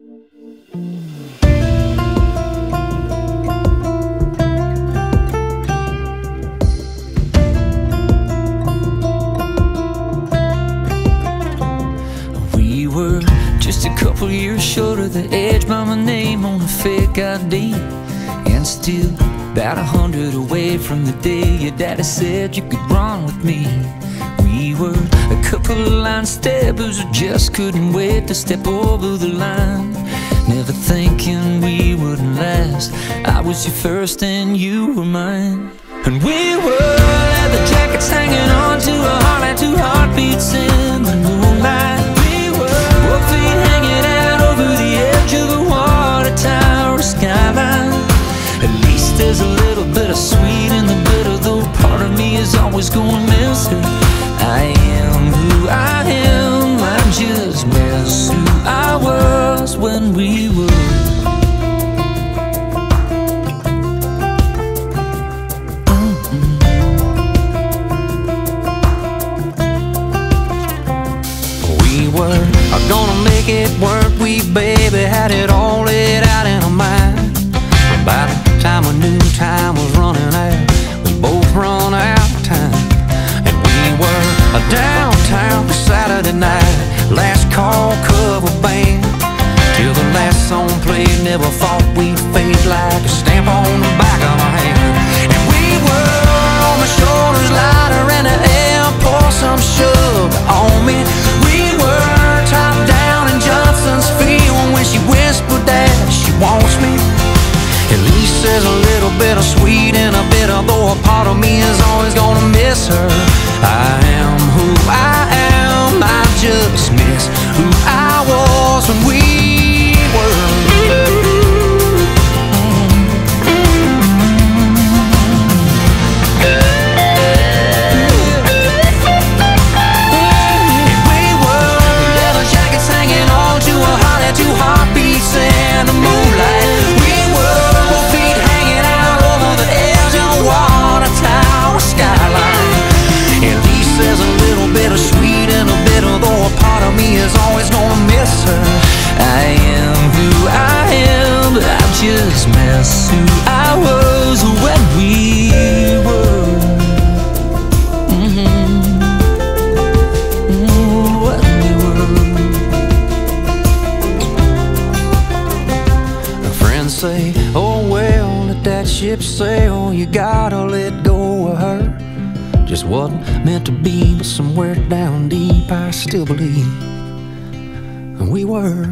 We were just a couple years short of the edge by my name on a fake ID. And still about a hundred away from the day your daddy said you could run with me. We were a couple of line steppers who just couldn't wait to step over the line. Never thinking we wouldn't last. I was your first and you were mine. And we were leather jackets hanging on to a heart and two heartbeats in the moonlight. We were feet hanging out over the edge of a water tower skyline. At least there's a little bit of sweet in the bitter, though part of me is always gonna miss when we were. Mm-hmm. We were gonna make it work. We baby had it all laid out in our mind. By the time we knew time was running out, we both run out of time. And we were a downtown Saturday night, last call cover band. Till the last song played, never thought we'd fade like a stamp on the back of a hand. And we were on my shoulders lighter and the air pour some sugar on me. We were top down in Johnson's field when she whispered that she wants me. At least there's a little bit of sweet and a bit of though a part of me is always gonna miss her. I am who I miss who I was when we were. Mhm. Mm, when we were. Friends say, oh well, let that ship sail. You gotta let go of her. Just wasn't meant to be, but somewhere down deep, I still believe we were.